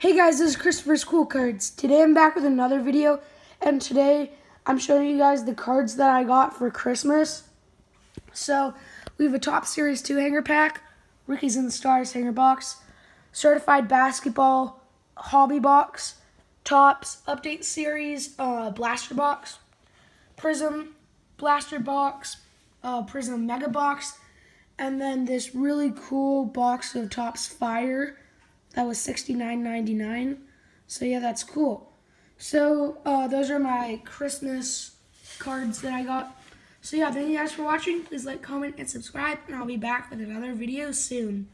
Hey guys, this is Christopher's Cool Cards. Today I'm back with another video, and today I'm showing you guys the cards that I got for Christmas. So, we have a Topps Series 2 hanger pack, Rookies and the Stars hanger box, Certified Basketball hobby box, Topps Update Series uh, blaster box, Prizm blaster box, uh, Prizm Mega box, and then this really cool box of Topps Fire that was $69.99. So yeah, that's cool. So uh, those are my Christmas cards that I got. So yeah, thank you guys for watching. Please like, comment, and subscribe, and I'll be back with another video soon.